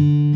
you